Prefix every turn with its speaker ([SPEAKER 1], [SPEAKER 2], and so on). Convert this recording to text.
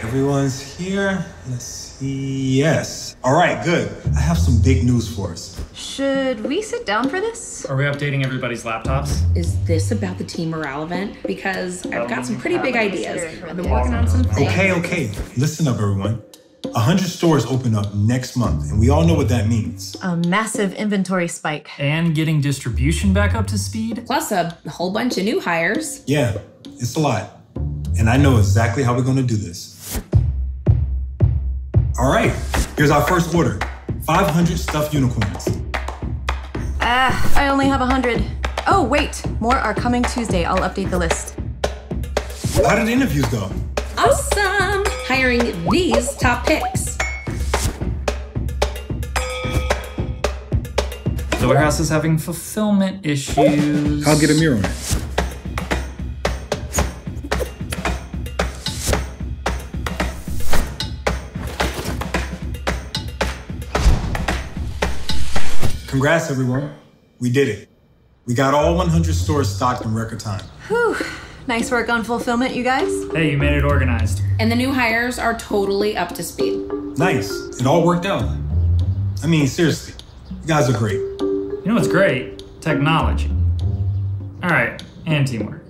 [SPEAKER 1] Everyone's here. Let's see. Yes. All right, good. I have some big news for us.
[SPEAKER 2] Should we sit down for this?
[SPEAKER 3] Are we updating everybody's laptops?
[SPEAKER 4] Is this about the team morale event? Because I've got some pretty big ideas. I've been working on some things.
[SPEAKER 1] Okay, okay. Listen up, everyone. A hundred stores open up next month, and we all know what that means.
[SPEAKER 2] A massive inventory spike.
[SPEAKER 3] And getting distribution back up to speed?
[SPEAKER 4] Plus a whole bunch of new hires.
[SPEAKER 1] Yeah, it's a lot. And I know exactly how we're gonna do this. All right, here's our first order 500 stuffed unicorns.
[SPEAKER 2] Ah, I only have a hundred. Oh, wait. More are coming Tuesday. I'll update the list.
[SPEAKER 1] How did the interviews go?
[SPEAKER 4] Awesome! Hiring these top picks.
[SPEAKER 3] The warehouse is having fulfillment issues.
[SPEAKER 1] I'll get a mirror on it. Congrats, everyone. We did it. We got all 100 stores stocked in record time.
[SPEAKER 2] Whew. Nice work on fulfillment, you guys.
[SPEAKER 3] Hey, you made it organized.
[SPEAKER 4] And the new hires are totally up to speed.
[SPEAKER 1] Nice. It all worked out. I mean, seriously, you guys are great.
[SPEAKER 3] You know what's great? Technology. All right, and teamwork.